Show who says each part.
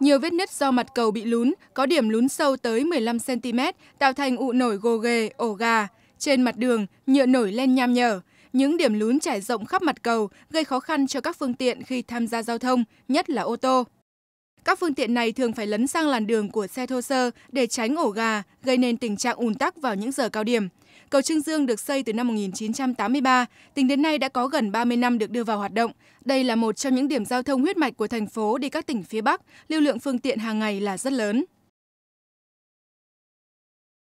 Speaker 1: Nhiều vết nứt do mặt cầu bị lún, có điểm lún sâu tới 15 cm, tạo thành ụ nổi gồ ghề, ổ gà. Trên mặt đường, nhựa nổi lên nham nhở. Những điểm lún trải rộng khắp mặt cầu gây khó khăn cho các phương tiện khi tham gia giao thông, nhất là ô tô. Các phương tiện này thường phải lấn sang làn đường của xe thô sơ để tránh ổ gà, gây nên tình trạng ùn tắc vào những giờ cao điểm. Cầu Trương Dương được xây từ năm 1983, tính đến nay đã có gần 30 năm được đưa vào hoạt động. Đây là một trong những điểm giao thông huyết mạch của thành phố đi các tỉnh phía Bắc, lưu lượng phương tiện hàng ngày là rất lớn.